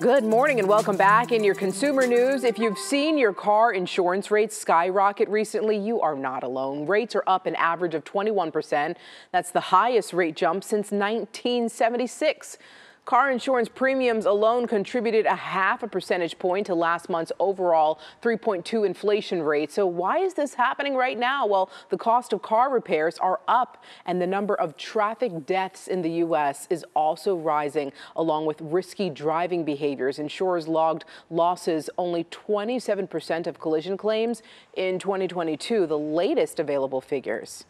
Good morning and welcome back. In your consumer news, if you've seen your car insurance rates skyrocket recently, you are not alone. Rates are up an average of 21%. That's the highest rate jump since 1976. Car insurance premiums alone contributed a half a percentage point to last month's overall 3.2 inflation rate. So why is this happening right now? Well, the cost of car repairs are up and the number of traffic deaths in the U.S. is also rising along with risky driving behaviors. Insurers logged losses only 27% of collision claims in 2022, the latest available figures.